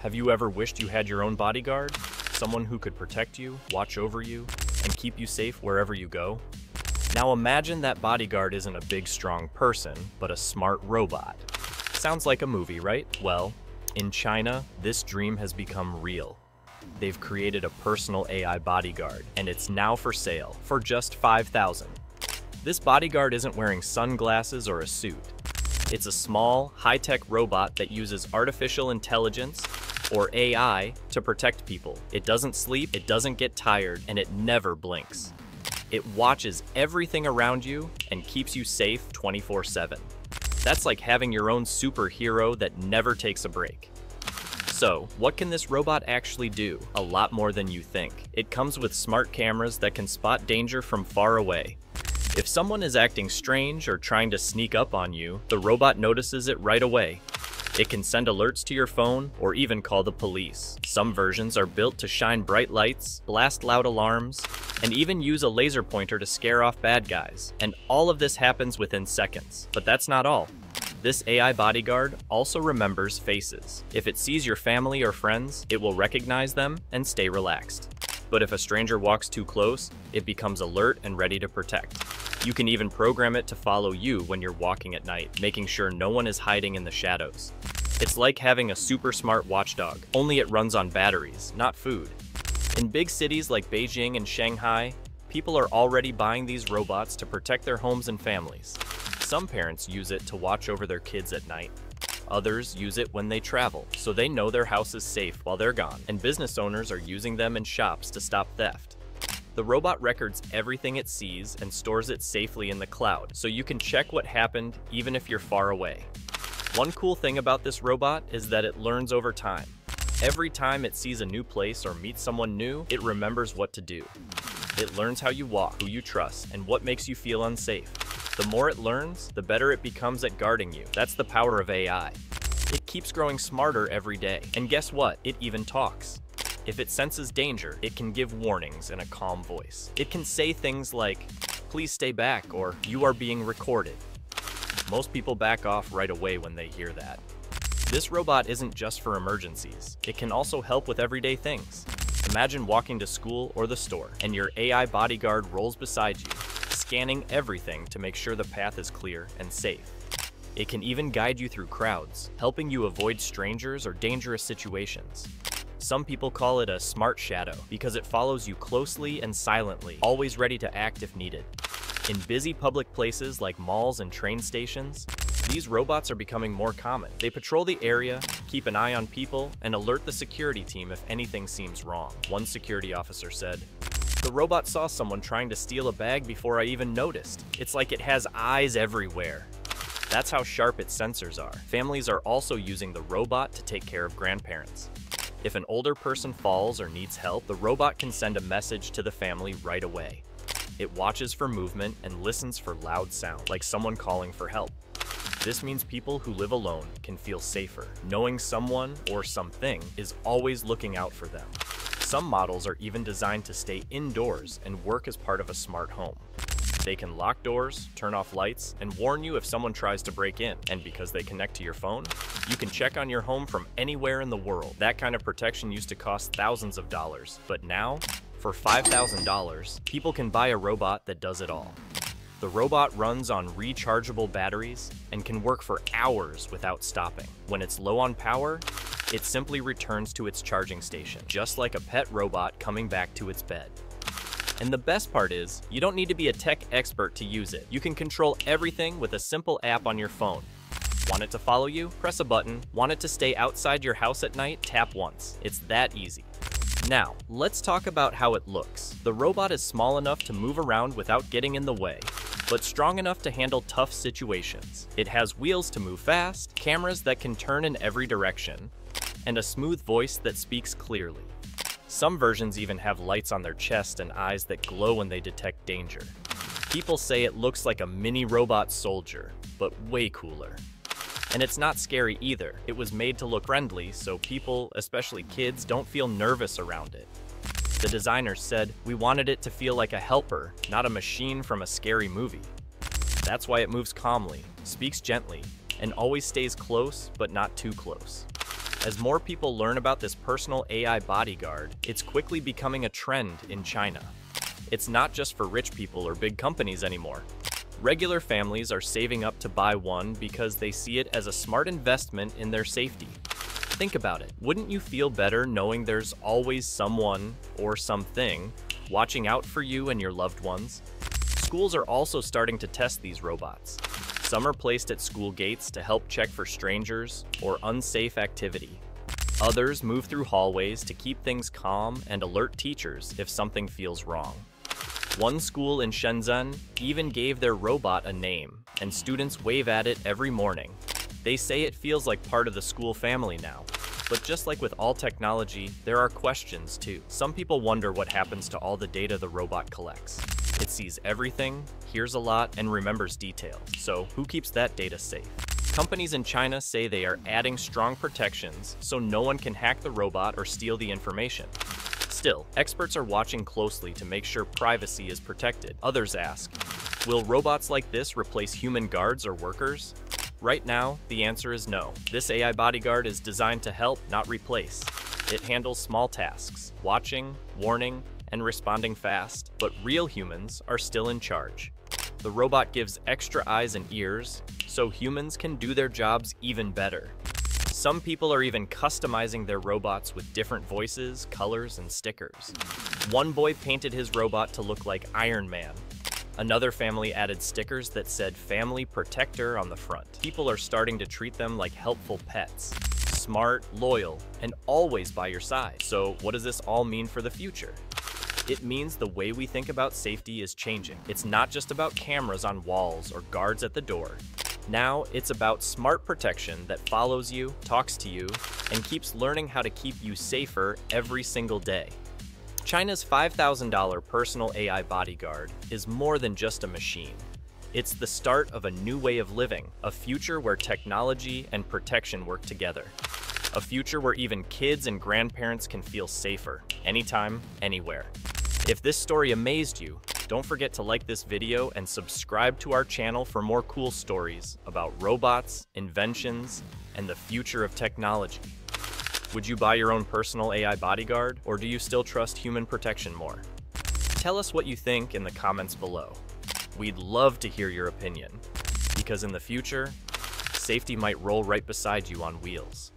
Have you ever wished you had your own bodyguard? Someone who could protect you, watch over you, and keep you safe wherever you go? Now imagine that bodyguard isn't a big strong person, but a smart robot. Sounds like a movie, right? Well, in China, this dream has become real. They've created a personal AI bodyguard, and it's now for sale for just 5000 This bodyguard isn't wearing sunglasses or a suit. It's a small, high-tech robot that uses artificial intelligence, or AI, to protect people. It doesn't sleep, it doesn't get tired, and it never blinks. It watches everything around you and keeps you safe 24-7. That's like having your own superhero that never takes a break. So, what can this robot actually do? A lot more than you think. It comes with smart cameras that can spot danger from far away. If someone is acting strange or trying to sneak up on you, the robot notices it right away. It can send alerts to your phone or even call the police. Some versions are built to shine bright lights, blast loud alarms, and even use a laser pointer to scare off bad guys. And all of this happens within seconds. But that's not all. This AI bodyguard also remembers faces. If it sees your family or friends, it will recognize them and stay relaxed. But if a stranger walks too close, it becomes alert and ready to protect. You can even program it to follow you when you're walking at night, making sure no one is hiding in the shadows. It's like having a super smart watchdog, only it runs on batteries, not food. In big cities like Beijing and Shanghai, people are already buying these robots to protect their homes and families. Some parents use it to watch over their kids at night. Others use it when they travel, so they know their house is safe while they're gone, and business owners are using them in shops to stop theft. The robot records everything it sees and stores it safely in the cloud, so you can check what happened even if you're far away. One cool thing about this robot is that it learns over time. Every time it sees a new place or meets someone new, it remembers what to do. It learns how you walk, who you trust, and what makes you feel unsafe. The more it learns, the better it becomes at guarding you. That's the power of AI. It keeps growing smarter every day. And guess what? It even talks. If it senses danger, it can give warnings in a calm voice. It can say things like, please stay back, or you are being recorded. Most people back off right away when they hear that. This robot isn't just for emergencies. It can also help with everyday things. Imagine walking to school or the store, and your AI bodyguard rolls beside you, scanning everything to make sure the path is clear and safe. It can even guide you through crowds, helping you avoid strangers or dangerous situations. Some people call it a smart shadow because it follows you closely and silently, always ready to act if needed. In busy public places like malls and train stations, these robots are becoming more common. They patrol the area, keep an eye on people, and alert the security team if anything seems wrong. One security officer said, the robot saw someone trying to steal a bag before I even noticed. It's like it has eyes everywhere. That's how sharp its sensors are. Families are also using the robot to take care of grandparents. If an older person falls or needs help, the robot can send a message to the family right away. It watches for movement and listens for loud sound, like someone calling for help. This means people who live alone can feel safer, knowing someone or something is always looking out for them. Some models are even designed to stay indoors and work as part of a smart home. They can lock doors, turn off lights, and warn you if someone tries to break in. And because they connect to your phone, you can check on your home from anywhere in the world. That kind of protection used to cost thousands of dollars, but now, for $5,000, people can buy a robot that does it all. The robot runs on rechargeable batteries and can work for hours without stopping. When it's low on power, it simply returns to its charging station, just like a pet robot coming back to its bed. And the best part is, you don't need to be a tech expert to use it. You can control everything with a simple app on your phone. Want it to follow you? Press a button. Want it to stay outside your house at night? Tap once. It's that easy. Now, let's talk about how it looks. The robot is small enough to move around without getting in the way, but strong enough to handle tough situations. It has wheels to move fast, cameras that can turn in every direction, and a smooth voice that speaks clearly. Some versions even have lights on their chest and eyes that glow when they detect danger. People say it looks like a mini robot soldier, but way cooler. And it's not scary either. It was made to look friendly, so people, especially kids, don't feel nervous around it. The designers said, we wanted it to feel like a helper, not a machine from a scary movie. That's why it moves calmly, speaks gently, and always stays close, but not too close. As more people learn about this personal AI bodyguard, it's quickly becoming a trend in China. It's not just for rich people or big companies anymore. Regular families are saving up to buy one because they see it as a smart investment in their safety. Think about it. Wouldn't you feel better knowing there's always someone or something watching out for you and your loved ones? Schools are also starting to test these robots. Some are placed at school gates to help check for strangers or unsafe activity. Others move through hallways to keep things calm and alert teachers if something feels wrong. One school in Shenzhen even gave their robot a name, and students wave at it every morning. They say it feels like part of the school family now. But just like with all technology, there are questions too. Some people wonder what happens to all the data the robot collects. It sees everything, hears a lot, and remembers details. So who keeps that data safe? Companies in China say they are adding strong protections so no one can hack the robot or steal the information. Still, experts are watching closely to make sure privacy is protected. Others ask, will robots like this replace human guards or workers? Right now, the answer is no. This AI bodyguard is designed to help, not replace. It handles small tasks, watching, warning, and responding fast, but real humans are still in charge. The robot gives extra eyes and ears, so humans can do their jobs even better. Some people are even customizing their robots with different voices, colors, and stickers. One boy painted his robot to look like Iron Man. Another family added stickers that said Family Protector on the front. People are starting to treat them like helpful pets. Smart, loyal, and always by your side. So what does this all mean for the future? It means the way we think about safety is changing. It's not just about cameras on walls or guards at the door. Now, it's about smart protection that follows you, talks to you, and keeps learning how to keep you safer every single day. China's $5,000 personal AI bodyguard is more than just a machine. It's the start of a new way of living, a future where technology and protection work together. A future where even kids and grandparents can feel safer, anytime, anywhere. If this story amazed you, don't forget to like this video and subscribe to our channel for more cool stories about robots, inventions, and the future of technology. Would you buy your own personal AI bodyguard, or do you still trust human protection more? Tell us what you think in the comments below. We'd love to hear your opinion, because in the future, safety might roll right beside you on wheels.